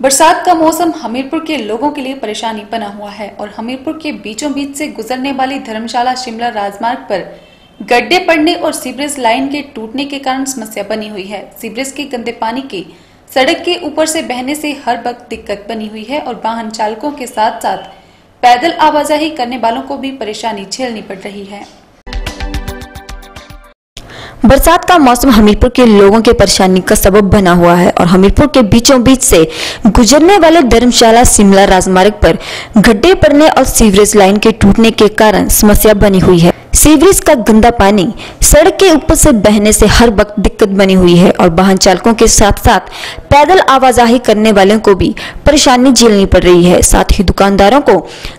बरसात का मौसम हमीरपुर के लोगों के लिए परेशानी बना हुआ है और हमीरपुर के बीचों बीच से गुजरने वाली धर्मशाला शिमला राजमार्ग पर गड्ढे पड़ने और सीवरेज लाइन के टूटने के कारण समस्या बनी हुई है। सीवरेज के गंदे पानी के सड़क के ऊपर से बहने से हर वक्त दिक्कत बनी हुई है और वाहन चालकों के साथ साथ पैदल आवाजाही करने वालों को भी परेशानी झेलनी पड़ रही है। बरसात का मौसम हमीरपुर के लोगों के परेशानी का सबब बना हुआ है और हमीरपुर के बीचों बीच से गुजरने वाले धर्मशाला शिमला राजमार्ग पर गड्ढे पड़ने और सीवरेज लाइन के टूटने के कारण समस्या बनी हुई है। सीवरेज का गंदा पानी सड़क के ऊपर से बहने से हर वक्त दिक्कत बनी हुई है और वाहन चालकों के साथ साथ पैदल आवाजाही करने वालों को भी परेशानी झेलनी पड़ रही है। साथ ही दुकानदारों को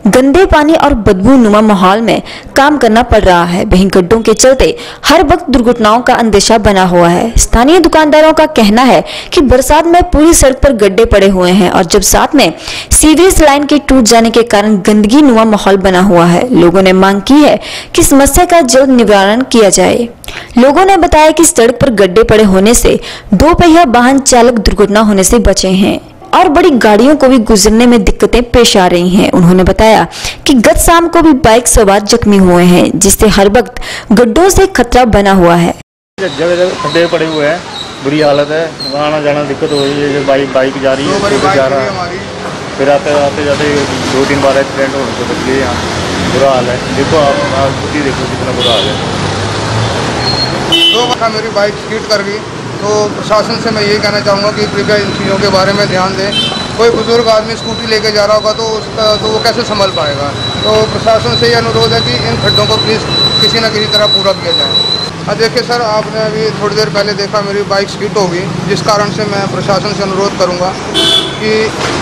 गंदे पानी और बदबू नुमा माहौल में काम करना पड़ रहा है। वहीं गड्ढों के चलते हर वक्त दुर्घटनाओं का अंदेशा बना हुआ है। स्थानीय दुकानदारों का कहना है कि बरसात में पूरी सड़क पर गड्ढे पड़े हुए हैं और जब साथ में सीवरेज लाइन के टूट जाने के कारण गंदगी नुमा माहौल बना हुआ है। लोगों ने मांग की है कि समस्या का जल्द निवारण किया जाए। लोगों ने बताया कि सड़क पर गड्ढे पड़े होने से दो पहिया वाहन चालक दुर्घटना होने से बचे हैं और बड़ी गाड़ियों को भी गुजरने में दिक्कतें पेश आ रही हैं। उन्होंने बताया कि गत शाम को भी बाइक सवार जख्मी हुए हैं जिससे हर वक्त गड्ढों से खतरा बना हुआ है। जगह जगह खड्डे पड़े हुए हैं बुरी हालत है आना जाना दिक्कत हो रही है बाइक बाइक जा रही है जा रहा है। फिर आते आते जाते दो तीन बार एक्सीडेंट होने से बच गए यहाँ। बुरा हाल है। देखो आप खुद ही देखो कितना बुरा हाल है। दो बार मेरी बाइक स्कीट कर गई। तो प्रशासन से मैं यही कहना चाहूँगा कि कृपया इन चीज़ों के बारे में ध्यान दें। कोई बुज़ुर्ग आदमी स्कूटी लेके जा रहा होगा तो उसका तो वो कैसे संभल पाएगा? तो प्रशासन से ये अनुरोध है कि इन खड्डों को प्लीज़ किसी न किसी तरह पूरा किया जाए। देखिए सर, आपने अभी थोड़ी देर पहले देखा मेरी बाइक स्कीट हो गई जिस कारण से मैं प्रशासन से अनुरोध करूँगा कि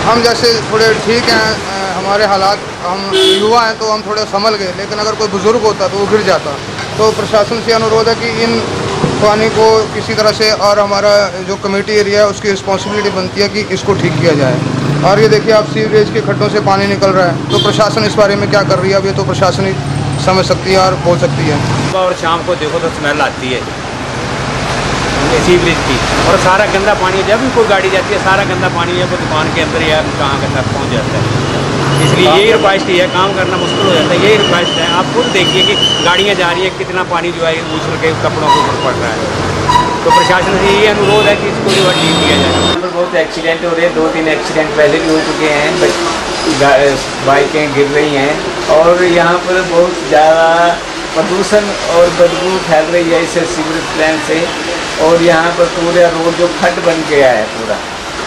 हम जैसे थोड़े ठीक हैं हमारे हालात, हम युवा हैं तो हम थोड़े संभल गए, लेकिन अगर कोई बुज़ुर्ग होता तो वो गिर जाता। तो प्रशासन से अनुरोध है कि इन पानी को किसी तरह से और हमारा जो कमेटी एरिया है, उसकी रिस्पॉन्सिबिलिटी बनती है कि इसको ठीक किया जाए। और ये देखिए, आप सीवरेज के खड्डों से पानी निकल रहा है तो प्रशासन इस बारे में क्या कर रही है? अब ये तो प्रशासन ही समझ सकती है और बोल सकती है। सुबह और शाम को देखो तो स्मेल आती है। सीवरेज की और सारा गंदा पानी जब भी कोई गाड़ी जाती है सारा गंदा पानी है वो दुकान के अंदर या कहाँ के तक पहुँच जाता है। इसलिए यही रिक्वेस्ट है काम करना मुश्किल हो जाता है। यही रिक्वेस्ट है। आप खुद देखिए कि गाड़ियाँ जा रही है कितना पानी जो है उछल के कपड़ों के ऊपर पड़ रहा है। तो प्रशासन से यही अनुरोध है कि इसको जो है ठीक किया जाए। पर बहुत एक्सीडेंट हो रहे हैं। दो तीन एक्सीडेंट पहले भी हो चुके हैं बाइकें गिर रही हैं। और यहाँ पर बहुत ज़्यादा प्रदूषण और बदबू फैल रही है इस सीवरेज प्लांट से। और यहाँ पर पूरा रोड जो खड्ड बन गया है पूरा।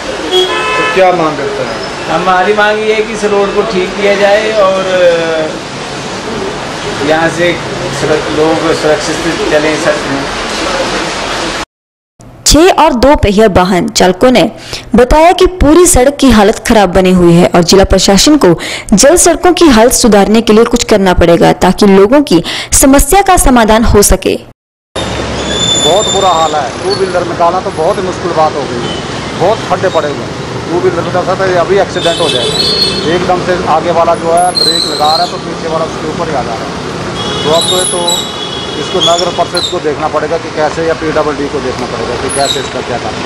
तो क्या मांग करते हैं? हमारी मांग ये है कि इस रोड को ठीक किया जाए और यहाँ से लोग सुरक्षित चलें सड़क में। छह और दो पहिया वाहन चालकों ने बताया कि पूरी सड़क की हालत खराब बनी हुई है और जिला प्रशासन को जल्द सड़कों की हालत सुधारने के लिए कुछ करना पड़ेगा ताकि लोगों की समस्या का समाधान हो सके। बहुत बुरा हाल है। टू व्हीलर निकालना तो बहुत ही मुश्किल बात हो गई है। बहुत खड्डे पड़े हुए हैं। टू व्हीलर में चलता था अभी एक्सीडेंट हो जाएगा। एकदम से आगे वाला जो है ब्रेक लगा रहा है तो पीछे वाला उसके ऊपर ही आ जा रहा है। तो अब तो तो इसको नगर परिषद को देखना पड़ेगा कि कैसे या पीडब्ल्यूडी को देखना पड़ेगा कि कैसे इसका क्या काम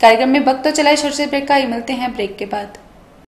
कार्यक्रम में वक्त तो चला छोटे ब्रेक का। ही मिलते हैं ब्रेक के बाद।